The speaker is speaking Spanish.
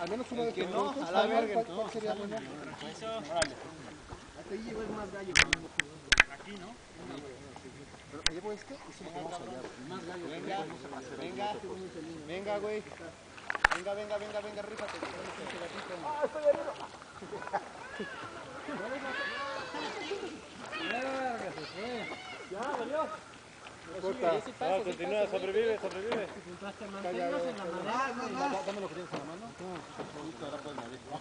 Al menos uno de que no, a la ¿cuál- verga, cuál- sería bueno? Hasta ahí llegó el más gallo. Aquí, ¿no? Pero me llevo este y se lo vamos a hallar. Venga, venga, venga, güey. Venga, venga, venga, venga, rífate. ¡Ah, estoy herido! Ya, valió. No, continúa, sobrevive, sobrevive. Manténnos en la madera, güey. Da- Dame lo que tienes en la